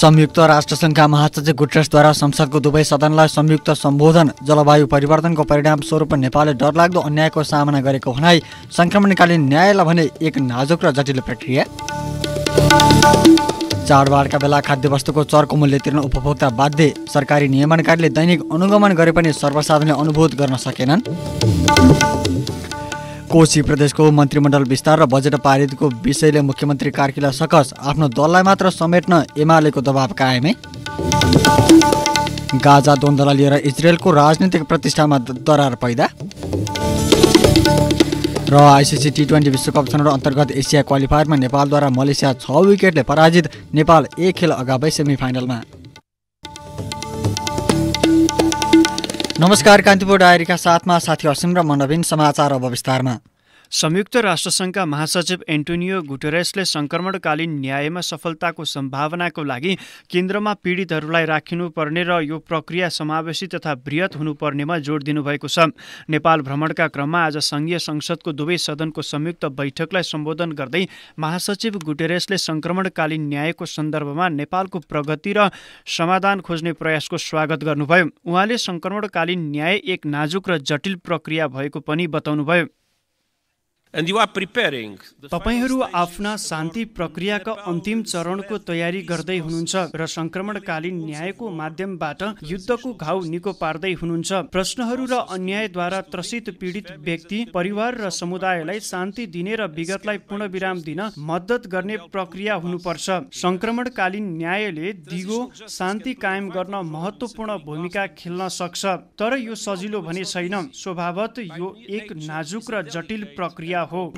संयुक्त राष्ट्रसङ्घका महासचिव गुटरेसद्वारा संसदको दुवै सदनलाई संयुक्त सम्बोधन जलवायु परिवर्तनको परिणामस्वरूप नेपालले डरलाग्दो अन्यायको सामना गरेको भनाई सङ्क्रमणकालीन न्यायलाई भने एक नाजुक र जटिल प्रक्रिया। चाडबाडका बेला खाद्यवस्तुको चर्को मूल्य तिर्न उपभोक्ता बाध्य सरकारी नियमनकारीले दैनिक अनुगमन गरे पनि सर्वसाधारणले अनुभूत गर्न सकेनन्। कोशी प्रदेशको मन्त्रीमण्डल विस्तार र बजेट पारितको विषयले मुख्यमन्त्री कार्कीलाई सकस आफ्नो दललाई मात्र समेट्न एमालेको दबाव कायमै। गाजा द्वन्द्वलाई लिएर इजरायलको राजनीतिक प्रतिष्ठामा दरार पैदा। र आइसिसी टी ट्वेन्टी विश्वकप छनौट अन्तर्गत एसिया क्वालिफायरमा नेपालद्वारा मलेसिया छ विकेटले पराजित नेपाल एक खेल अगावै सेमिफाइनलमा। नमस्कार कान्तिपुर डायरीका साथमा साथी असिम र मनविन समाचार अब विस्तारमा। संयुक्त राष्ट्रसङ्घका महासचिव एन्टोनियो गुटेरेसले सङ्क्रमणकालीन न्यायमा सफलताको सम्भावनाको लागि केन्द्रमा पीडितहरूलाई राखिनुपर्ने र यो प्रक्रिया समावेशी तथा वृहत हुनुपर्नेमा जोड दिनुभएको छ। नेपाल भ्रमणका क्रममा आज सङ्घीय संसदको दुवै सदनको संयुक्त बैठकलाई सम्बोधन गर्दै महासचिव गुटेरेसले सङ्क्रमणकालीन न्यायको सन्दर्भमा नेपालको प्रगति र समाधान खोज्ने प्रयासको स्वागत गर्नुभयो। उहाँले सङ्क्रमणकालीन न्याय एक नाजुक र जटिल प्रक्रिया भएको पनि बताउनुभयो। तपाईँहरू आफ्ना शान्ति प्रक्रियाका अन्तिम चरणको तयारी गर्दै हुनुहुन्छ र सङ्क्रमणकालीन न्यायको माध्यमबाट युद्धको घाउ निको पार्दै हुनुहुन्छ। प्रश्नहरू र अन्यायद्वारा त्रसित पीडित व्यक्ति परिवार र समुदायलाई शान्ति दिने र विगतलाई पूर्ण विराम दिन मद्दत गर्ने प्रक्रिया हुनुपर्छ। सङ्क्रमणकालीन न्यायले दिगो शान्ति कायम गर्न महत्त्वपूर्ण भूमिका खेल्न सक्छ। तर यो सजिलो भने छैन। स्वभावत यो एक नाजुक र जटिल प्रक्रिया हो।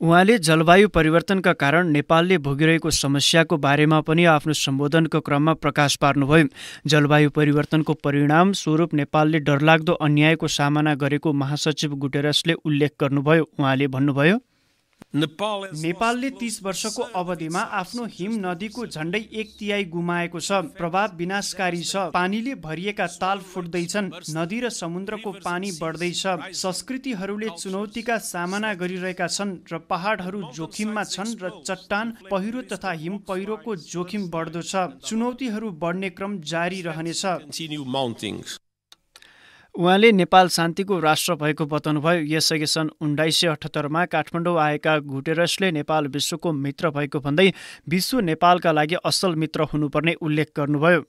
उहाँले जलवायु परिवर्तनका कारण नेपालले भोगिरहेको समस्याको बारेमा पनि आफ्नो सम्बोधनको क्रममा प्रकाश पार्नुभयो। जलवायु परिवर्तनको परिणाम स्वरूप नेपालले डरलाग्दो अन्यायको सामना गरेको महासचिव गुटेरसले उल्लेख गर्नुभयो। उहाँले भन्नुभयो नेपालले तीस वर्षको अवधिमा आफ्नो हिम नदीको झण्डै एक तिहाई गुमाएको छ। प्रभाव विनाशकारी छ। पानीले भरिएका ताल फुट्दैछन्। नदी र समुद्रको पानी बढ्दैछ। संस्कृतिहरूले चुनौतीका सामना गरिरहेका छन् र पहाडहरू जोखिममा छन् र चट्टान पहिरो तथा हिम पहिरोको जोखिम बढ्दो छ। चुनौतीहरू बढ्ने क्रम जारी रहनेछ। उहाँले नेपाल शान्तिको राष्ट्र भएको बताउनुभयो। यसअघि सन् उन्नाइस सय अठहत्तरमा काठमाडौँ आएका गुटेरसले नेपाल विश्वको मित्र भएको भन्दै विश्व नेपालका लागि असल मित्र हुनुपर्ने उल्लेख गर्नुभयो।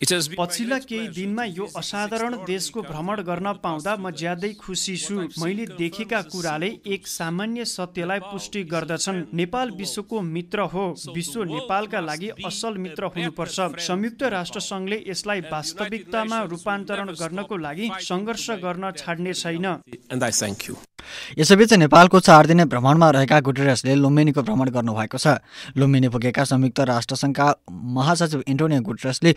पछिल्ला केही दिनमा यो असाधारण देशको भ्रमण गर्न पाउँदा म ज्यादै खुसी छु। मैले देखेका कुराले एक सामान्य सत्यलाई पुष्टि गर्दछन्। नेपाल विश्वको मित्र हो। विश्व नेपालका लागि असल मित्र हुनुपर्छ। संयुक्त राष्ट्र सङ्घले यसलाई वास्तविकतामा रूपान्तरण गर्नको लागि सङ्घर्ष गर्न छाड्ने छैन। यसैबीच नेपालको चार दिने भ्रमणमा रहेका गुटेरसले लुम्बिनीको भ्रमण गर्नुभएको छ। लुम्बिनी पुगेका संयुक्त राष्ट्रसङ्घका महासचिव एन्टोनियो गुटेरसले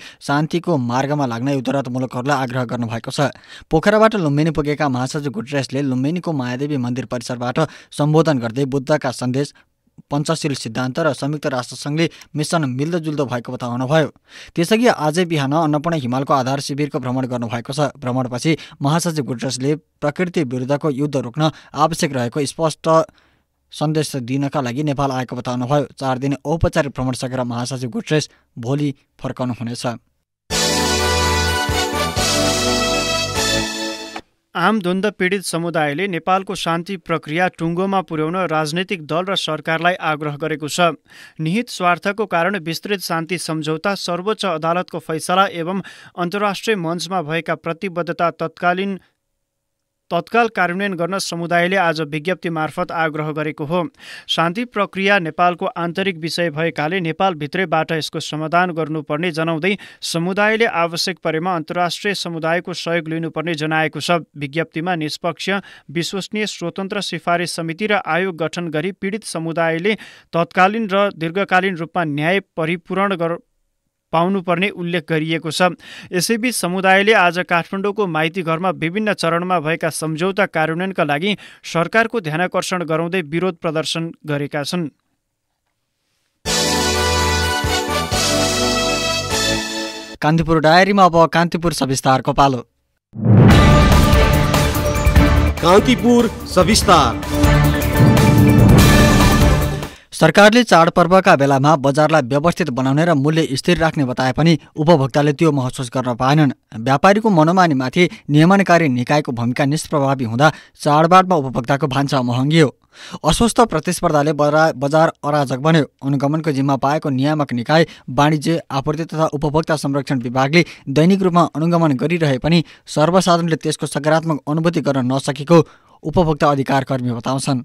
शान्तिको मार्गमा लाग्न युद्धरत मुलुकहरूलाई आग्रह गर्नुभएको छ। पोखराबाट लुम्बिनी पुगेका महासचिव गुटेरसले लुम्बिनीको मायादेवी मन्दिर परिसरबाट सम्बोधन गर्दै बुद्धका सन्देश पञ्चशील सिद्धान्त र संयुक्त राष्ट्रसङ्घले मिसन मिल्दोजुल्दो भएको बताउनुभयो। त्यसअघि आजै बिहान अन्नपूर्ण हिमालको आधार शिविरको भ्रमण गर्नुभएको छ। भ्रमणपछि महासचिव गुटरसले प्रकृति विरुद्धको युद्ध रोक्न आवश्यक रहेको स्पष्ट सन्देश दिनका लागि नेपाल आएको बताउनुभयो। चार दिने औपचारिक भ्रमण सकेर महासचिव गुटरेस भोलि फर्काउनुहुनेछ आम द्वन्द पीडित समुदायले नेपालको शान्ति प्रक्रिया टुङ्गोमा पुर्याउन राजनैतिक दल र सरकारलाई आग्रह गरेको छ। निहित स्वार्थको कारण विस्तृत शान्ति सम्झौता सर्वोच्च अदालतको फैसला एवं अन्तर्राष्ट्रिय मञ्चमा भएका प्रतिबद्धता तत्कालीन तत्काल कार्यान्वयन गर्न समुदायले आज विज्ञप्ति मार्फत आग्रह गरेको हो। शान्ति प्रक्रिया नेपालको आन्तरिक विषय भएकाले नेपालभित्रैबाट यसको समाधान गर्नुपर्ने जनाउँदै समुदायले आवश्यक परेमा अन्तर्राष्ट्रिय समुदायको सहयोग लिनुपर्ने जनाएको छ। विज्ञप्तिमा निष्पक्ष विश्वसनीय स्वतन्त्र सिफारिस समिति र आयोग गठन गरी पीडित समुदायले तत्कालीन र दीर्घकालीन रूपमा न्याय परिपूरण पाउनुपर्ने उल्लेख गरिएको छ। यसैबीच समुदायले आज काठमाडौँको माइती घरमा विभिन्न चरणमा भएका सम्झौता कार्यान्वयनका लागि सरकारको ध्यानकर्षण गराउँदै विरोध प्रदर्शन गरेका छन्। कान्तिपुर डायरीमा अब कान्तिपुर सविस्तारको पालो कान्तिपुर सविस्तार। सरकारले चाडपर्वका बेलामा बजारलाई व्यवस्थित बनाउने र मूल्य स्थिर राख्ने बताए पनि उपभोक्ताले त्यो महसुस गर्न पाएनन्। व्यापारीको मनोमानीमाथि नियमनकारी निकायको भूमिका निष्प्रभावी हुँदा चाडबाडमा उपभोक्ताको भान्सा महँगियो। अस्वस्थ प्रतिस्पर्धाले बजार अराजक बन्यो। अनुगमनको जिम्मा पाएको नियामक निकाय वाणिज्य आपूर्ति तथा उपभोक्ता संरक्षण विभागले दैनिक रूपमा अनुगमन गरिरहे पनि सर्वसाधारणले त्यसको सकारात्मक अनुभूति गर्न नसकेको उपभोक्ता अधिकार कर्मी बताउँछन्।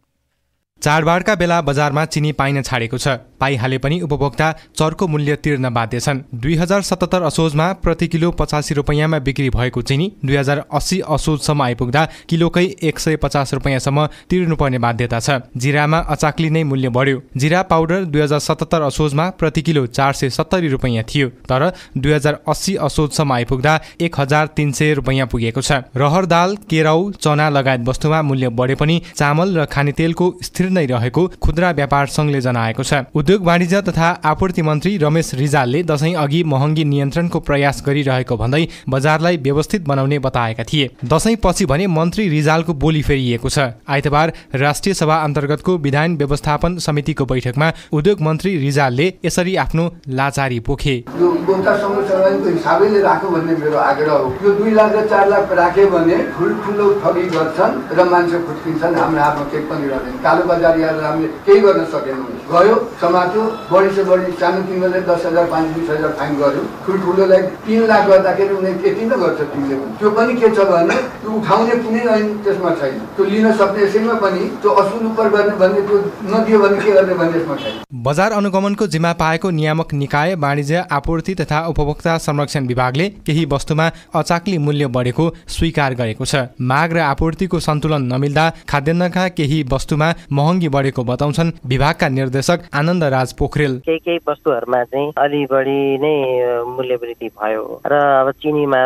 चाडबाडका बेला बजारमा चिनी पाइन छाडेको छ। पाइहाले पनि उपभोक्ता चर्को मूल्य तिर्न बाध्य छन् दुई हजार सतहत्तर असोजमा प्रति किलो पचासी रुपियाँमा बिक्री भएको चिनी दुई हजार अस्सी असोजसम्म आइपुग्दा किलोकै एक सय पचास रुपियाँसम्म तिर्नुपर्ने बाध्यता छ। जिरामा अचाक्ली नै मूल्य बढ्यो। जिरा पाउडर दुई हजार सतहत्तर असोजमा प्रति किलो चार सय सत्तरी रुपियाँ थियो तर दुई हजार अस्सी असोजसम्म आइपुग्दा एक हजार तिन सय रुपियाँ पुगेको छ। रहर दाल केराउ चना लगायत वस्तुमा मूल्य बढे पनि चामल र खानेतेलको स्थिर नै रहेको खुद्रा व्यापार सङ्घले जनाएको छ। वाणिज्य तथा आपूर्ति मन्त्री रमेश रिजालले दशैं अघि महँगी नियन्त्रणको प्रयास गरिरहेको भन्दै बजारलाई व्यवस्थित बनाउने बताएका थिए। दशैं पछि भने मन्त्री रिजालको बोली फेरिएको छ। आइतबार राष्ट्रिय सभा अन्तर्गतको विधान व्यवस्थापन समितिको बैठकमा उद्योग मन्त्री रिजालले यसरी आफ्नो लाचारी पोखे। दुई लाख र लाख राख्यो भने ठुल्ठुलो ठगी गर्छन् र मान्छे फुत्किन्छन् हाम्रो आफ्नो केही पनि कालो बजार हामीले केही गर्न सकेनौँ गयो समात्यो बढी से बढी सानो तिमीले दस हजार पाँच बिस हजार फाइन गर्यो। ठुल्ठुलोलाई तिन लाख गर्दाखेरि उनीहरू यति नै गर्छ तिमीले पनि। त्यो पनि के छ भने त्यो उठाउने कुनै ऐन त्यसमा छैन। त्यो लिन सक्ने यसैमा पनि त्यो असुल उपर गर्ने भन्ने त्यो नदियो भने के गर्ने भन्ने यसमा छैन। बजार अनुगमनको जिम्मा पाएको नियामक निकाय वाणिज्य आपूर्ति तथा उपभोक्ता संरक्षण विभागले केही वस्तुमा अचाक्ली मूल्य बढेको स्वीकार गरेको छ। माग र आपूर्तिको सन्तुलन नमिल्दा खाद्यान्नका केही वस्तुमा महँगी बढेको बताउँछन् विभागका निर्देशक आनन्द राज पोखरेल। केही केही वस्तुहरूमा चाहिँ अलि बढी नै मूल्य वृद्धि भयो। र अब चिनीमा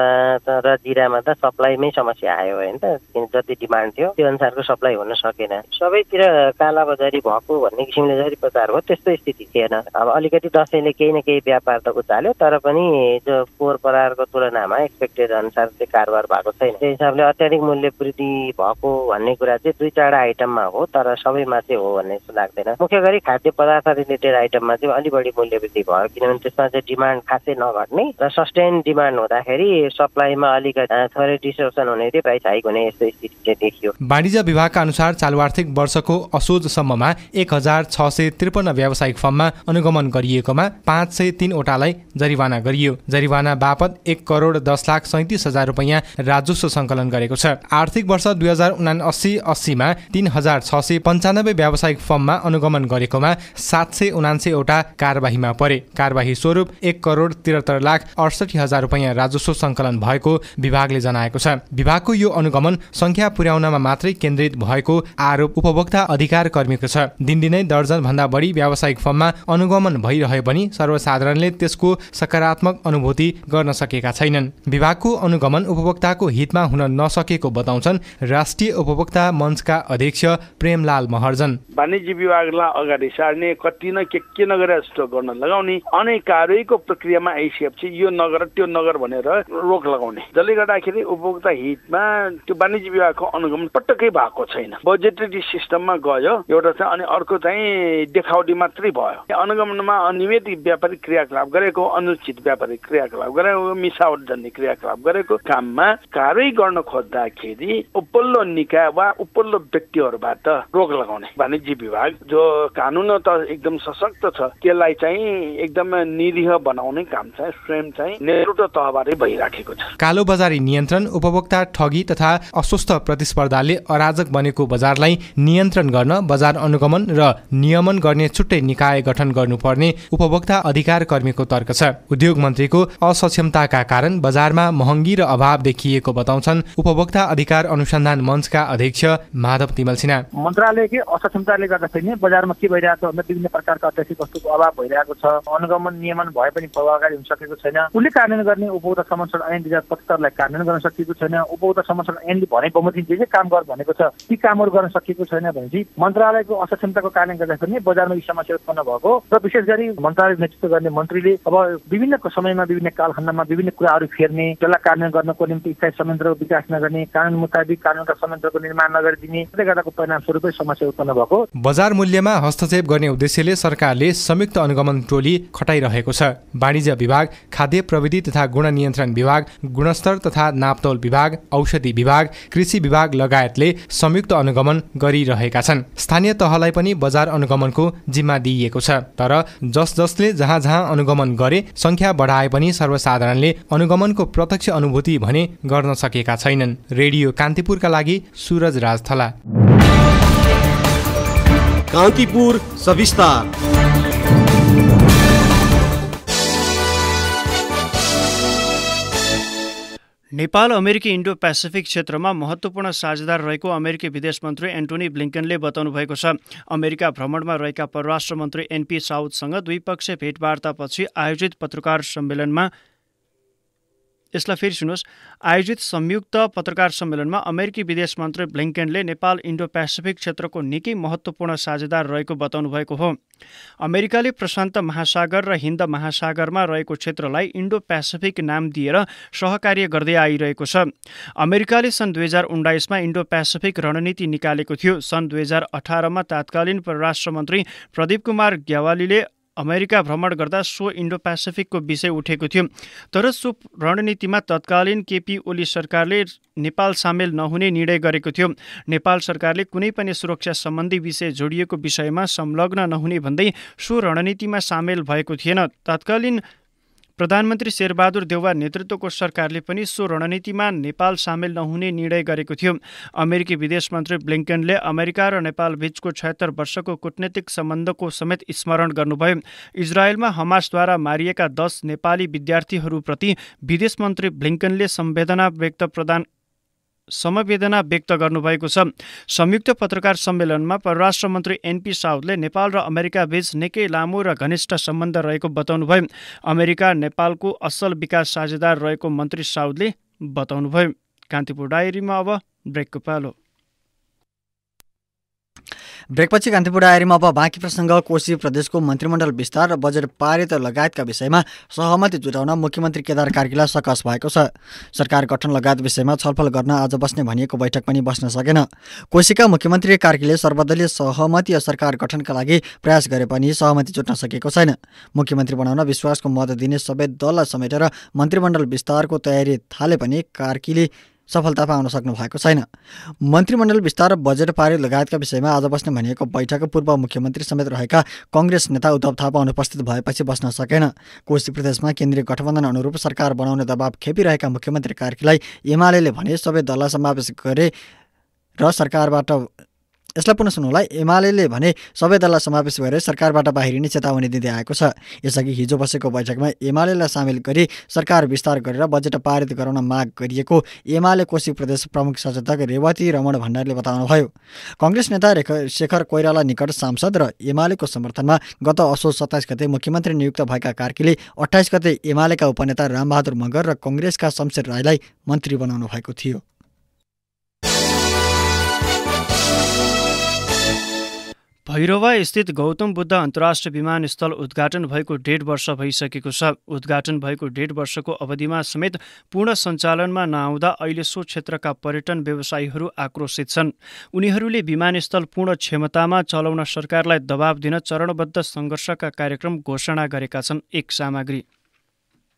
र जिरामा त सप्लाईमै समस्या आयो होइन त। जति डिमान्ड थियो त्यो अनुसारको सप्लाई हुन सकेन। सबैतिर काला बजारी भएको भन्ने किसिमले जसरी प्रचार भयो त्यस्तो स्थिति थिएन। अब अलिकति दसैँले केही न केही व्यापार त उचाल्यो तर पनि जो पोहोर परारको तुलनामा एक्सपेक्टेड अनुसार चाहिँ कारोबार भएको छैन। त्यही हिसाबले अत्याधिक मूल्य वृद्धि भएको भन्ने कुरा चाहिँ दुई चारवटा आइटममा हो तर सबैमा चाहिँ हो भन्ने जस्तो लाग्दैन। मुख्य गरी खाद्य पदार्थ रिलेटेड आइटममा चाहिँ अलिक बढी मूल्य वृद्धि भयो। किनभने त्यसमा चाहिँ डिमान्ड खासै नघट्ने र सस्टेन डिमान्ड हुँदाखेरि सप्लाईमा अलिक थोरै डिस्ट्रप्सन हुने थियो प्राइस हाइक हुने यस्तो स्थिति देखियो। वाणिज्य विभागका अनुसार चालु आर्थिक वर्षको असोजसम्ममा एक हजार छ सय त्रिपन्न व्यावसायिक फर्ममा अनुगमन गरिएकोमा पाँच सय तिनवटालाई जरिवाना गरियो। जरिवाना बापत एक करोड दस लाख सैतिस हजार रुपियाँ राजस्व सङ्कलन गरेको छ। आर्थिक वर्ष दुई हजार उना अस्सी अस्सीमा तिन हजार छ सय पन्चानब्बे व्यावसायिक फर्ममा अनुगमन गरेकोमा सात सय उनान्सयवटा कारवाहीमा परे। कारवाही स्वरूप एक करोड त्रिहत्तर लाख अडसठी हजार रुपियाँ राजस्व सङ्कलन भएको विभागले जनाएको छ। विभागको यो अनुगमन संख्या पुर्याउनमा मात्रै केन्द्रित भएको आरोप उपभोक्ता अधिकार कर्मीको छ। दिनदिनै दर्जन भन्दा बढी व्यावसायिक फर्ममा अनुगमन भइरहे पनि सर्वसाधारणले त्यसको सकारात्मक अनुभूति गर्न सकेका छैनन्। विभागको अनुगमन उपभोक्ताको हितमा हुन नसकेको बताउँछन् राष्ट्रिय उपभोक्ता मञ्चका अध्यक्ष प्रेमलाल महर्जन। वाणिज्य विभागलाई अगाडि सार्ने कति न के के नगरे जस्तो गर्न लगाउने। अनि कारवाहीको प्रक्रियामा आइसकेपछि यो नगर त्यो नगर भनेर रोक लगाउने। जसले गर्दाखेरि उपभोक्ता हितमा त्यो वाणिज्य विभागको अनुगमन पटक्कै भएको छैन। बजेटरी सिस्टममा गयो एउटा चाहिँ अनि अर्को चाहिँ देखावटी मात्रै भयो। अनुगमनमा अनियमित व्यापारिक क्रियाकलाप गरेको अनुचित व्यापारिक क्रियाकलाप गरेको मिसावट जन्ने क्रियाकलाप गरेको काममा कारवाही गर्न खोज्दाखेरि उपल्लो निकाय वा उपल्लो व्यक्तिहरूबाट रोक लगाउने। वाणिज्य विभाग जो कानुन त एकदम सशक्त छ। त्यसलाई चाहिँ एकदम निरीह बनाउने काम चाहिँ स्वयं चाहिँ नेतृत्व तहबाटै भइराखेको छ। कालो बजारी नियन्त्रण उपभोक्ता ठगी तथा अस्वस्थ प्रतिस्पर्धाले अराजक बनेको बजारलाई नियन्त्रण गर्न बजार अनुगमन र नियमन गर्ने छुट्टै निकाय गठन गर्नुपर्ने उपभोक्ता अधिकार कर्मीको तर्क छ। उद्योग मन्त्रीको असक्षमताका कारण बजारमा महँगी र अभाव देखिएको बताउँछन् उपभोक्ता अधिकार अनुसन्धान मञ्चका अध्यक्ष माधव तिमल सिन्हा। मन्त्रालयकै असक्षमताले गर्दाखेरि बजारमा के भइरहेको छ भन्दा विभिन्न प्रकारका अत्याधिक वस्तुको अभाव भइरहेको छ अनुगमन नियमन भए पनि प्रभावकारी हुन सकेको छैन। उसले कार्यान्वयन गर्ने उपभोक्ता संरक्षण ऐन दुई हजार पचहत्तरलाई कार्यान्वयन गर्न सकेको छैन। उपभोक्ता संरक्षण ऐनले भने बमोजिम जे जे काम गर भनेको छ ती कामहरू गर्न सकेको छैन भनेपछि मन्त्रालयको असक्षमताको कारणले गर्दाखेरि नै बजारमा यी समस्या उत्पन्न भएको र विशेष गरी मन्त्रालय नेतृत्व गर्ने मन्त्रीले अब विभिन्न समयमा विभिन्न कालखण्डमा विभिन्न कुराहरू फेर्ने त्यसलाई कार्यान्वयन गर्नको निम्ति स्थायी संयन्त्रको विकास नगर्ने कानुन मुताबिक कानुनका संयन्त्रको निर्माण नगरिदिने त्यसले गर्दाको परिणाम स्वरूपै समस्या उत्पन्न भएको बजार मूल्यमा हस्तक्षेप गर्ने उद्देश्यले सरकारले संयुक्त अनुगमन टोली खटाइरहेको छ। वाणिज्य विभाग खाद्य प्रविधि तथा गुण नियन्त्रण विभाग गुणस्तर तथा नापतौल विभाग औषधि विभाग कृषि विभाग लगायतले संयुक्त अनुगमन गरिरहेका छन्। स्थानीय तहलाई पनि बजार अनुगमनको जिम्मा दिइएको छ। तर जस जसले जहाँ जहाँ अनुगमन गरे संख्या बढाए पनि सर्वसाधारणले अनुगमनको प्रत्यक्ष अनुभूति भने गर्न सकेका छैनन्। रेडियो कान्तिपुरका लागि सुरज राजथला। कान्तिपुर सविस्तार। नेपाल अमेरिकी इन्डो पेसिफिक क्षेत्रमा महत्त्वपूर्ण साझेदार रहेको अमेरिकी विदेश मन्त्री एन्टोनी ब्लिङ्कनले बताउनु भएको छ। अमेरिका भ्रमणमा रहेका परराष्ट्र मन्त्री एनपी साउदसँग द्विपक्षीय भेटवार्तापछि आयोजित पत्रकार सम्मेलनमा यसलाई फेरि सुन्नुहोस्। आयोजित संयुक्त पत्रकार सम्मेलनमा अमेरिकी विदेश मन्त्री ब्लिङ्केनले नेपाल इन्डो पेसिफिक क्षेत्रको निकै महत्त्वपूर्ण साझेदार रहेको बताउनु भएको हो। अमेरिकाले प्रशान्त महासागर र हिन्द महासागरमा रहेको क्षेत्रलाई इन्डो पेसिफिक नाम दिएर सहकार्य गर्दै आइरहेको छ। अमेरिकाले सन् दुई हजार उन्नाइसमा इन्डो पेसिफिक रणनीति निकालेको थियो। सन् दुई हजार अठारमा तत्कालीन परराष्ट्र मन्त्री प्रदीप कुमार ग्यावालीले अमेरिका भ्रमण गर्दा सो इन्डो पेसिफिकको विषय उठेको थियो। तर सो रणनीतिमा तत्कालीन केपी ओली सरकारले नेपाल सामेल नहुने निर्णय गरेको थियो। नेपाल सरकारले कुनै पनि सुरक्षा सम्बन्धी विषय जोडिएको विषयमा संलग्न नहुने भन्दै सो रणनीतिमा सामेल भएको थिएन। तत्कालीन प्रधानमन्त्री शेरबहादुर देउवा नेतृत्वको सरकारले पनि सो रणनीतिमा नेपाल सामेल नहुने निर्णय गरेको थियो। अमेरिकी विदेश मन्त्री ब्लिङ्कनले अमेरिका र नेपाल बीचको छयत्तर वर्षको कूटनैतिक सम्बन्धको समेत स्मरण गर्नुभयो। इजरायलमा हमासद्वारा मारिएका दस नेपाली विद्यार्थीहरूप्रति विदेश मन्त्री ब्लिङ्कनले संवेदना व्यक्त प्रदान समवेदना व्यक्त गर्नुभएको छ। संयुक्त पत्रकार सम्मेलनमा परराष्ट्र मन्त्री एनपी साउदले नेपाल र अमेरिका बीच निकै लामो र घनिष्ठ सम्बन्ध रहेको बताउनुभयो। अमेरिका नेपालको असल विकास साझेदार रहेको मन्त्री साउदले बताउनुभयो। कान्तिपुर डायरीमा अब ब्रेकको पालो। ब्रेकपछि कान्तिपुर डायरीमा अब बाँकी प्रसङ्ग कोशी प्रदेशको मन्त्रीमण्डल विस्तार र बजेट पारित लगायतका विषयमा सहमति जुटाउन मुख्यमन्त्री केदार कार्कीलाई सकस भएको छ। सरकार गठन लगायत विषयमा छलफल गर्न आज बस्ने भनिएको बैठक पनि बस्न सकेन। कोशीका मुख्यमन्त्री कार्कीले सर्वदलीय सहमति सरकार गठनका लागि प्रयास गरे पनि सहमति जुट्न सकेको छैन। मुख्यमन्त्री बनाउन विश्वासको मत दिने सबै दललाई समेटेर मन्त्रीमण्डल विस्तारको तयारी थाले पनि कार्कीले सफलता पाउन सक्नु भएको छैन। मन्त्रीमण्डल विस्तार बजेट पारित लगायतका विषयमा आज बस्ने भनिएको बैठक पूर्व मुख्यमन्त्री समेत रहेका कङ्ग्रेस नेता उद्धव थापा अनुपस्थित भएपछि बस्न सकेन। कोशी प्रदेशमा केन्द्रीय गठबन्धन अनुरूप सरकार बनाउने दबाव खेपिरहेका मुख्यमन्त्री कार्कीलाई एमाले भने सबै दललाई समावेश गरे र सरकारबाट यसलाई पुनः सुन्नुलाई एमाले भने सबै दललाई समावेश गरेर सरकारबाट बाहिरिने चेतावनी दिँदै आएको छ। यसअघि हिजो बसेको बैठकमा एमालेलाई सामेल गरी सरकार विस्तार गरेर बजेट पारित गराउन माग गरिएको एमाले कोशी प्रदेश प्रमुख सचेतक रेवती रमण भण्डारीले बताउनुभयो। कङ्ग्रेस नेता शेखर कोइराला निकट सांसद र एमालेको समर्थनमा गत असोज सत्ताइस गते मुख्यमन्त्री नियुक्त भएका कार्कीले अठाइस गते एमालेका उपनेता रामबहादुर मगर र कङ्ग्रेसका शमशेर राईलाई मन्त्री बनाउनु भएको थियो। भैरवा स्थित गौतम बुद्ध अन्तर्राष्ट्रिय विमानस्थल उद्घाटन भएको डेढ वर्ष भइसकेको छ। उद्घाटन भएको डेढ वर्षको अवधिमा समेत पूर्ण सञ्चालनमा नआउँदा अहिले सो क्षेत्रका पर्यटन व्यवसायीहरू आक्रोशित छन्। उनीहरूले विमानस्थल पूर्ण क्षमतामा चलाउन सरकारलाई दबाव दिन चरणबद्ध सङ्घर्षका कार्यक्रम घोषणा गरेका छन्। एक सामग्री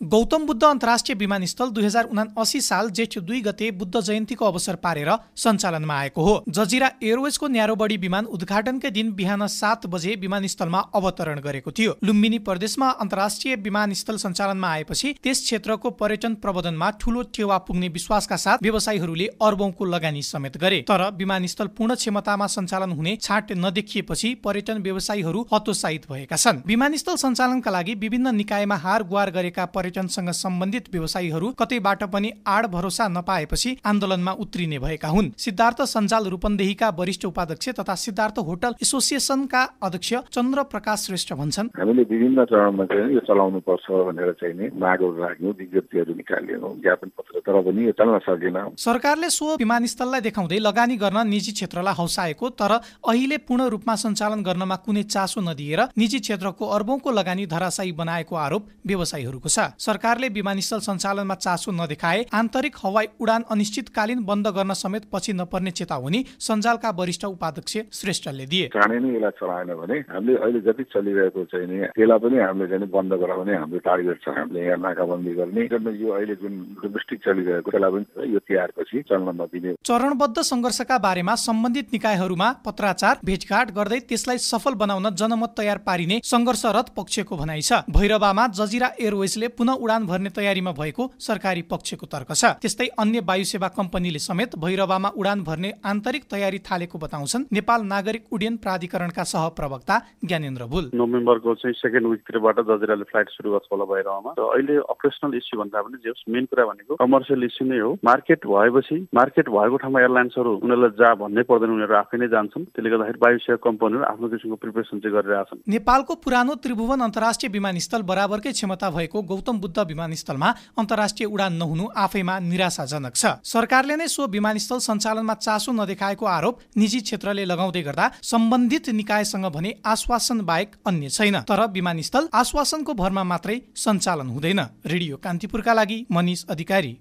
गौतम बुद्ध अन्तर्राष्ट्रिय विमानस्थल दुई हजार उनासी साल जेठ दुई गते बुद्ध जयन्तीको अवसर पारेर सञ्चालनमा आएको हो। जजिरा एयरवेजको न्यारोबडी विमान उद्घाटनकै दिन बिहान सात बजे विमानस्थलमा अवतरण गरेको थियो। लुम्बिनी प्रदेशमा अन्तर्राष्ट्रिय विमानस्थल सञ्चालनमा आएपछि त्यस क्षेत्रको पर्यटन प्रबन्धनमा ठूलो टेवा पुग्ने विश्वासका साथ व्यवसायीहरूले अर्बौंको लगानी समेत गरे। तर विमानस्थल पूर्ण क्षमतामा सञ्चालन हुने छाट नदेखिएपछि पर्यटन व्यवसायीहरू हतोत्साहित भएका छन्। विमानस्थल सञ्चालनका लागि विभिन्न निकायमा हार गुहार गरेका पर्यटनसँग सम्बन्धित व्यवसायीहरू कतैबाट पनि आड भरोसा नपाएपछि आन्दोलनमा उत्रिने भएका हुन्। सिद्धार्थ सञ्जाल रूपन्देहीका वरिष्ठ उपाध्यक्ष तथा सिद्धार्थ होटल एसोसिएसनका अध्यक्ष चन्द्र प्रकाश श्रेष्ठ भन्छन्। हामीले विभिन्न चरणमा चाहिँ यो चलाउनु पर्छ भनेर चाहिँ नि मागहरू राख्यौँ विज्ञप्तिहरू निकाल्यौँ ज्ञापन पत्र तर पनि यो चल्न सकेन। सरकारले सो विमानस्थललाई देखाउँदै लगानी गर्न निजी क्षेत्रलाई हौसाएको तर अहिले पूर्ण रूपमा सञ्चालन गर्नमा कुनै चासो नदिएर निजी क्षेत्रको अर्बौंको लगानी धराशायी बनाएको आरोप व्यवसायीहरूको छ। सरकारले विमानस्थल सञ्चालनमा चासो नदेखाए आन्तरिक हवाई उडान अनिश्चितकालीन बन्द गर्न समेत पछि नपर्ने चेतावनी सञ्जालका वरिष्ठ उपाध्यक्ष श्रेष्ठले दिए। चाँडै नै यसलाई चलाएन भने हामीले अहिले जति चलिरहेको चाहिँ नि त्यसलाई पनि हामीले चाहिँ बन्द गराउने हाम्रो टार्गेट छ। हामीले यहाँ नाकाबन्दी गर्ने यो अहिले जुन डोमेस्टिक चलिरहेको त्यसलाई पनि यो तिहारपछि चल्न नदिने। चरणबद्ध सङ्घर्षका बारेमा सम्बन्धित निकायहरूमा पत्राचार भेटघाट गर्दै त्यसलाई सफल बनाउन जनमत तयार पारिने सङ्घर्षरत पक्षको भनाइ छ। भैरवामा जजिरा एयरवेजले पुनः उडान भर्ने तयारीमा भएको सरकारी पक्षको तर्क छ। त्यस्तै अन्य वायु सेवा कम्पनीले समेत भैरवामा उडान भर्ने आन्तरिक तयारी थालेको बताउँछन्। नेपाल नागरिक उड्डयन प्राधिकरणका सहप्रवक्ता ज्ञानेन्द्र भुल। नोभेम्बरको चाहिँ सेकेन्ड विकतिरबाट जजिराले फ्लाइट सुरु गर्छ होला भैरवामा। र अहिले अपरेसनल इस्यु भन्दा पनि जे मेन कुरा भनेको कमर्सियल इस्यु नै हो। मार्केट भएपछि मार्केट भएको ठाउँमा एयरलाइन्सहरू उनीहरूलाई जा भन्नै पर्दैन उनीहरू आफै नै जान्छन्। त्यसले गर्दाखेरि वायु सेवा कम्पनीहरू आफ्नो किसिमको प्रिपेरेसन चाहिँ गरिरहेछन्। नेपालको पुरानो त्रिभुवन अन्तर्राष्ट्रिय विमानस्थल बराबरकै क्षमता भएको गौतम बुद्ध विमानस्थलमा अन्तर्राष्ट्रिय उडान नहुनु आफैमा निराशाजनक छ। सरकारले नै सो विमानस्थल सञ्चालनमा चासो नदेखाएको आरोप निजी क्षेत्रले लगाउँदै गर्दा सम्बन्धित निकायसँग भने आश्वासन बाहेक अन्य छैन। तर विमानस्थल आश्वासनको भरमा मात्रै सञ्चालन हुँदैन। रेडियो कान्तिपुरका लागि मनिष अधिकारी।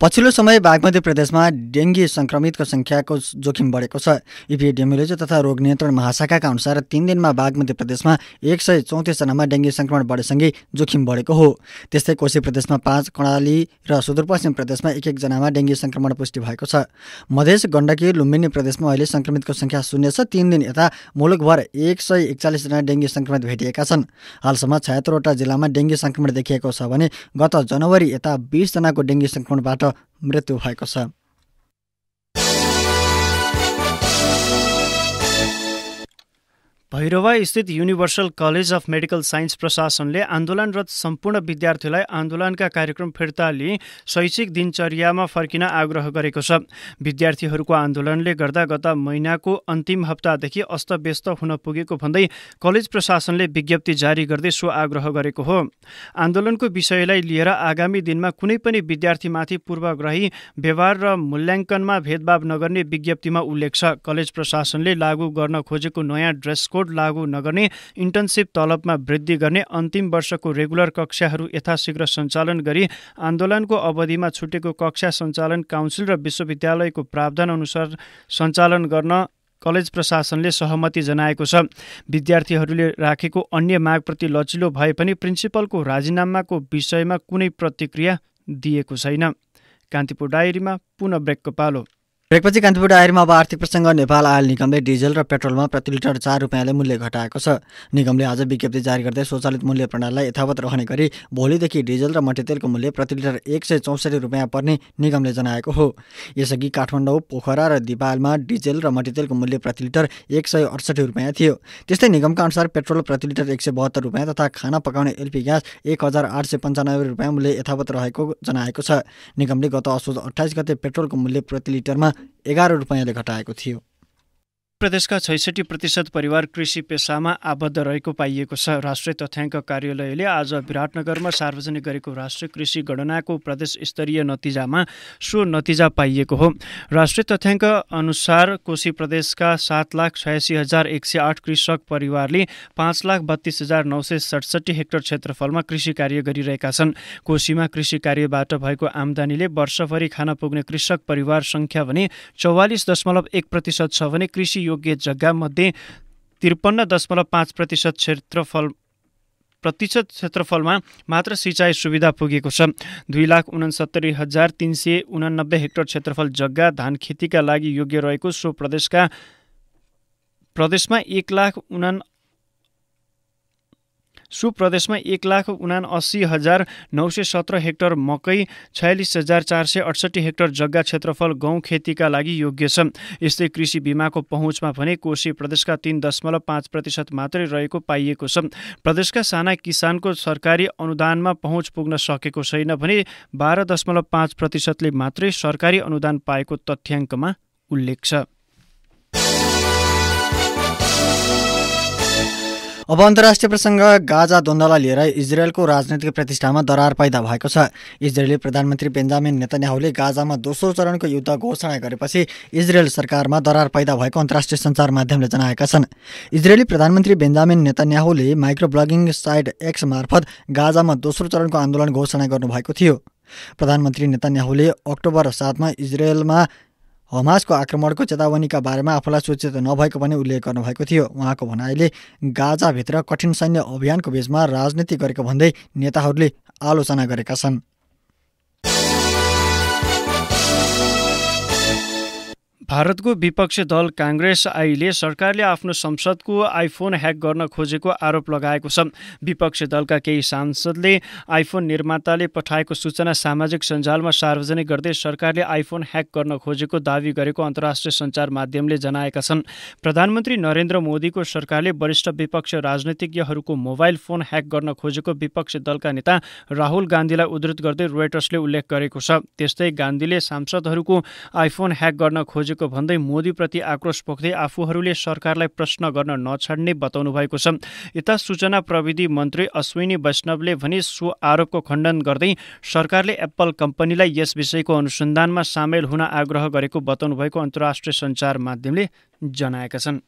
पछिल्लो समय बागमती प्रदेशमा डेङ्गी सङ्क्रमितको सङ्ख्याको जोखिम बढेको छ। इपिएडिएमओलोजी तथा रोग नियन्त्रण महाशाखाका अनुसार तिन दिनमा बागमती प्रदेशमा एक सय चौतिसजनामा डेङ्गी सङ्क्रमण बढेसँगै जोखिम बढेको हो। त्यस्तै कोशी प्रदेशमा पाँच कर्णाली र सुदूरपश्चिम प्रदेशमा एक एकजनामा डेङ्गी सङ्क्रमण पुष्टि भएको छ। मधेस गण्डकी लुम्बिनी प्रदेशमा अहिले सङ्क्रमितको सङ्ख्या शून्य छ। तिन दिन यता मुलुकभर एक सय एकचालिसजना डेङ्गी सङ्क्रमित भेटिएका छन्। हालसम्म छयत्तरवटा जिल्लामा डेङ्गी सङ्क्रमण देखिएको छ भने गत जनवरी यता बिसजनाको डेङ्गी सङ्क्रमणबाट मृत्यु भएको छ। भैरवा स्थित universal college of medical science प्रशासनले आन्दोलनरत सम्पूर्ण विद्यार्थीलाई आन्दोलनका कार्यक्रम फिर्ता लिई शैक्षिक दिनचर्यामा फर्किन आग्रह गरेको छ। विद्यार्थीहरूको आन्दोलनले गर्दा गत महिनाको अन्तिम हप्तादेखि अस्तव्यस्त हुन पुगेको भन्दै कलेज प्रशासनले विज्ञप्ति जारी गर्दै सो आग्रह गरेको हो। आन्दोलनको विषयलाई लिएर आगामी दिनमा कुनै पनि विद्यार्थीमाथि पूर्वग्रही व्यवहार र मूल्याङ्कनमा भेदभाव नगर्ने विज्ञप्तिमा उल्लेख छ। कलेज प्रशासनले लागू गर्न खोजेको नयाँ ड्रेस कोड कोड लागू नगर्ने इन्टर्नसिप तलबमा वृद्धि गर्ने अन्तिम वर्षको रेगुलर कक्षाहरू यथाशीघ्र सञ्चालन गरी आन्दोलनको अवधिमा छुटेको कक्षा सञ्चालन काउन्सिल र विश्वविद्यालयको प्रावधान अनुसार सञ्चालन गर्न कलेज प्रशासनले सहमति जनाएको छ। विद्यार्थीहरूले राखेको अन्य मागप्रति लचिलो भए पनि प्रिन्सिपलको राजीनामाको विषयमा कुनै प्रतिक्रिया दिएको छैन। कान्तिपुर डायरीमा पुनः ब्रेकको पालो। ब्रेकपछि कान्तिपुर डायरीमा अब आर्थिक प्रसङ्ग नेपाल आयल निगमले डिजल र पेट्रोलमा प्रति लिटर चार रुपियाँले मूल्य घटाएको छ। निगमले आज विज्ञप्ति जारी गर्दै स्वचालित मूल्य प्रणालीलाई यथावत रहने गरी भोलिदेखि डिजल र मट्टीतेलको मूल्य प्रति लिटर एक सय चौसठी रुपियाँ पर्ने निगमले जनाएको हो। यसअघि काठमाडौँ पोखरा र दिपालमा डिजेल र मट्टीतेलको मूल्य प्रति लिटर एक सय अडसठी रुपियाँ थियो। त्यस्तै निगमका अनुसार पेट्रोल प्रति लिटर एक सय बहत्तर रुपियाँ तथा खाना पकाउने एलपी ग्यास एक हजार आठ सय पन्चानब्बे रुपियाँ मूल्य यथावत रहेको जनाएको छ। निगमले गत असोज अठाइस गते पेट्रोलको मूल्य प्रति लिटरमा एघार रुपियाँले घटाएको थियो। प्रदेशका छैसठी प्रतिशत परिवार कृषि पेसामा आबद्ध रहेको पाइएको छ। राष्ट्रिय तथ्याङ्क कार्यालयले आज विराटनगरमा सार्वजनिक गरेको राष्ट्रिय कृषि गणनाको प्रदेश स्तरीय नतिजामा सो नतिजा पाइएको हो। राष्ट्रिय तथ्याङ्क अनुसार कोशी प्रदेशका सात लाख छयासी हजार एक सय आठ कृषक परिवारले पाँच लाख बत्तीस हजार नौ सय सडसठी हेक्टर क्षेत्रफलमा कृषि कार्य गरिरहेका छन्। कोशीमा कृषि कार्यबाट भएको आमदानीले वर्षभरि खान पुग्ने कृषक परिवार सङ्ख्या भने चौवालिस दशमलव एक प्रतिशत छ भने कृषि योग्य जग्गामध्ये त्रिपन्न दशमलव पाँच प्रतिशत क्षेत्रफल प्रतिशत क्षेत्रफलमा मात्र सिँचाइ सुविधा पुगेको छ। दुई लाख उनसत्तरी हजार तिन सय उनानब्बे हेक्टर क्षेत्रफल जग्गा धान खेतीका लागि योग्य रहेको सो प्रदेशका प्रदेशमा एक लाख उना सु प्रदेशमा एक लाख उना अस्सी हजार नौ सय सत्र हेक्टर मकै छयालिस हजार चार सय अडसठी हेक्टर जग्गा क्षेत्रफल गहुँ खेतीका लागि योग्य छ। यस्तै कृषि बिमाको पहुँचमा भने कोशी प्रदेशका तीन दशमलव पाँच प्रतिशत मात्रै रहेको पाइएको छ। प्रदेशका साना किसानको सरकारी अनुदानमा पहुँच पुग्न सकेको छैन भने बाह्र दशमलव पाँच प्रतिशतले मात्रै सरकारी अनुदान पाएको तथ्याङ्कमा उल्लेख छ। अब अन्तर्राष्ट्रिय प्रसङ्ग गाजा द्वन्द्वलाई लिएर इजरायलको राजनैतिक प्रतिष्ठामा दरार पैदा भएको छ। इजरायली प्रधानमन्त्री बेन्जामिन नेतन्याहुले गाजामा दोस्रो चरणको युद्ध घोषणा गरेपछि इजरायल सरकारमा दरार पैदा भएको अन्तर्राष्ट्रिय सञ्चार माध्यमले जनाएका छन्। इजरायली प्रधानमन्त्री बेन्जामिन नेतन्याहुले माइक्रो ब्लगिङ साइट एक्स मार्फत गाजामा दोस्रो चरणको आन्दोलन घोषणा गर्नुभएको थियो। प्रधानमन्त्री नेतन्याहुले अक्टोबर सातमा इजरायलमा हमासको आक्रमणको चेतावनीका बारेमा आफूलाई सूचित नभएको पनि उल्लेख गर्नुभएको थियो। उहाँको भनाइले गाजाभित्र कठिन सैन्य अभियानको बीचमा राजनीति गरेको भन्दै नेताहरूले आलोचना गरेका छन्। भारतको विपक्षी दल काङ्ग्रेस आईले सरकारले आफ्नो संसदको आइफोन ह्याक गर्न खोजेको आरोप लगाएको छ। विपक्षी दलका केही सांसदले आइफोन निर्माताले पठाएको सूचना सामाजिक सञ्जालमा सार्वजनिक गर्दै सरकारले आइफोन ह्याक गर्न खोजेको दावी गरेको अन्तर्राष्ट्रिय सञ्चार माध्यमले जनाएका छन्। प्रधानमन्त्री नरेन्द्र मोदीको सरकारले वरिष्ठ विपक्ष राजनीतिज्ञहरूको मोबाइल फोन ह्याक गर्न खोजेको विपक्षी दलका नेता राहुल गान्धीलाई उद्धृत गर्दै रोयटर्सले उल्लेख गरेको छ। त्यस्तै गान्धीले सांसदहरूको आइफोन ह्याक गर्न खोजेको गरेको भन्दै मोदीप्रति आक्रोश पोख्दै आफूहरूले सरकारलाई प्रश्न गर्न नछाड्ने बताउनु भएको छ। यता सूचना प्रविधि मन्त्री अश्विनी वैष्णवले भने सो आरोपको खण्डन गर्दै सरकारले एप्पल कम्पनीलाई यस विषयको अनुसन्धानमा सामेल हुन आग्रह गरेको बताउनु भएको अन्तर्राष्ट्रिय सञ्चार माध्यमले जनाएका छन्।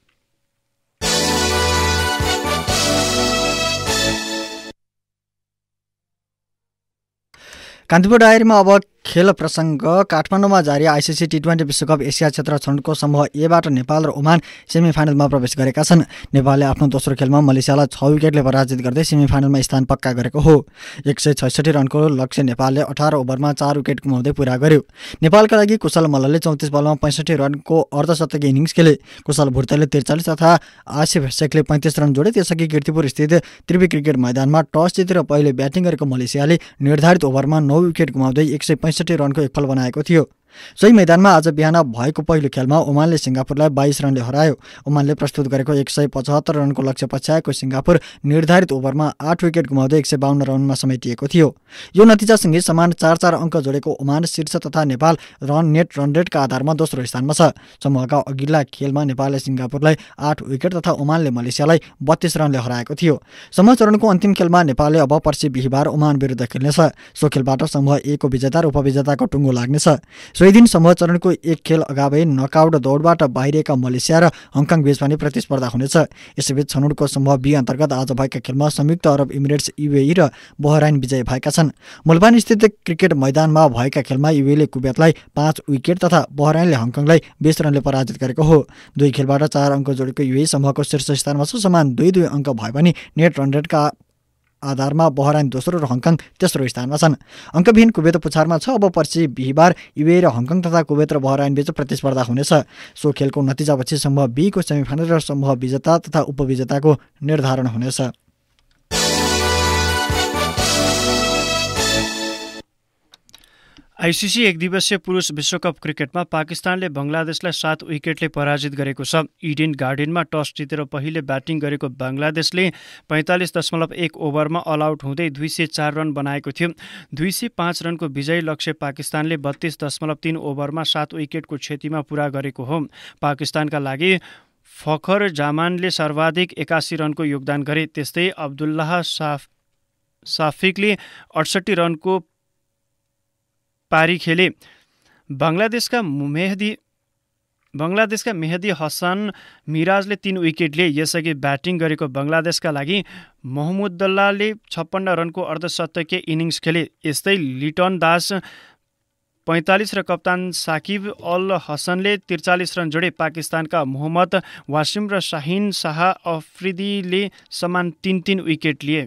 कान्तिपुर डायरीमा अब खेल प्रसङ्ग काठमाडौँमा जारी आइसिसी टी ट्वेन्टी विश्वकप एसिया क्षेत्र छनौटको समूह एबाट नेपाल र ओमान सेमी फाइनलमा प्रवेश गरेका छन्। नेपालले आफ्नो दोस्रो खेलमा मलेसियालाई छ विकेटले पराजित गर्दै सेमी फाइनलमा स्थान पक्का गरेको हो। एक सय छैसठी रनको लक्ष्य नेपालले अठार ओभरमा चार विकेट गुमाउँदै पुरा गर्यो। नेपालका लागि कुशल मल्लले चौतिस बलमा पैँसठी रनको अर्धशतकी इनिङ्स खेले। कुशल भुर्तेले त्रिचालिस तथा आसिफ शेखले पैँतिस रन जोडे। त्यसअघि किर्तिपुर स्थित त्रिवी क्रिकेट मैदानमा टस जितेर पहिले ब्याटिङ गरेको मलेसियाले निर्धारित ओभरमा नौ विकेट गुमाउँदै एक सय रनको एकफल बनाएको थियो। सोही मैदानमा आज बिहान भएको पहिलो खेलमा ओमानले सिङ्गापुरलाई बाइस रनले हरायो। ओमानले प्रस्तुत गरेको एक सय पचहत्तर रनको लक्ष्य पछ्याएको सिङ्गापुर निर्धारित ओभरमा आठ विकेट गुमाउँदै एक सय बाहन्न रनमा समेटिएको थियो। यो नतिजासँगै समान चार चार अङ्क जोडेको ओमान शीर्ष तथा नेपाल रन नेट रन रेटका आधारमा दोस्रो स्थानमा छ। समूहका अघिल्ला खेलमा नेपालले सिङ्गापुरलाई आठ विकेट तथा ओमानले मलेसियालाई बत्तीस रनले हराएको थियो। समूह चरणको अन्तिम खेलमा नेपालले अब पर्सि बिहिबार ओमान विरुद्ध खेल्नेछ। सो खेलबाट समूह एको विजेता र उपविजेताको टुङ्गो लाग्नेछ। सोही चरणको एक खेल अगावै नकआउट दौडबाट बाहिरिएका मलेसिया र हङकङ बीच पनि प्रतिस्पर्धा हुनेछ। यसैबीच छनौटको समूह बी अन्तर्गत आज भएका खेलमा संयुक्त अरब इमिरेट्स युएई र बहराइन विजय भएका छन्। मुलबान स्थित क्रिकेट मैदानमा भएका खेलमा युएले कुवेतलाई पाँच विकेट तथा बहराइनले हङकङलाई बिस रनले पराजित गरेको हो। दुई खेलबाट चार अङ्क जोडेको युए समूहको शीर्ष स्थानमा छ समान दुई दुई अङ्क भए पनि नेट रन रेटका आधारमा बहराइन दोस्रो र हङकङ तेस्रो स्थानमा छन्। अङ्कविहीन कुवेत पुछारमा छ अब पर्सि बिहिबार युए र हङकङ तथा कुवेत र बहराइन बीच प्रतिस्पर्धा हुनेछ। सो खेलको नतिजापछि समूह बीको सेमिफाइनल र समूह विजेता तथा उपविजेताको निर्धारण हुनेछ। आइसिसी एक दिवसीय पुरुष विश्वकप क्रिकेटमा पाकिस्तानले बङ्गलादेशलाई सात विकेटले पराजित गरेको छ। इडेन गार्डनमा टस जितेर पहिले ब्याटिङ गरेको बङ्गलादेशले पैँतालिस दशमलव एक ओभरमा अल आउट हुँदै दुई सय चार रन बनाएको थियो। दुई सय पाँच रनको विजयी लक्ष्य पाकिस्तानले बत्तीस दशमलव तिन ओभरमा सात विकेटको क्षतिमा पुरा गरेको हो। पाकिस्तानका लागि फखर जामानले सर्वाधिक एकासी रनको योगदान गरे त्यस्तै अब्दुल्लाह साफ साफिकले अडसट्ठी रनको पारी खेले। बङ्गलादेशका मेहदी बङ्गलादेशका मेहदी हसन मिराजले तीन विकेट लिए यसअघि ब्याटिङ गरेको बङ्गलादेशका लागि मोहम्मदुल्लाले छप्पन्न रनको अर्धशतकीय इनिङ्स खेले। यस्तै लिटन दास पैँतालिस र कप्तान साकिब अल हसनले त्रिचालिस रन जोडे। पाकिस्तानका मोहम्मद वासिम र शाहिन शाह अफ्रिदीले समान तिन तिन विकेट लिए।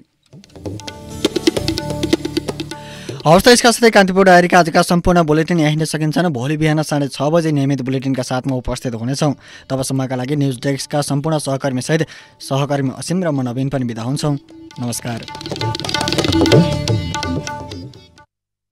हवस् त यसका साथै कान्तिपुर डायरीका आजका सम्पूर्ण बुलेटिन यहीँ नै सकिन्छन्। भोलि बिहान साढे छ बजे नियमित बुलेटिनका साथमा उपस्थित हुनेछौँ। तबसम्मका लागि न्युज डेस्कका सम्पूर्ण सहकर्मीसहित सहकर्मी असिम र म नवीन पनि बिदा हुन्छौँ। नमस्कार।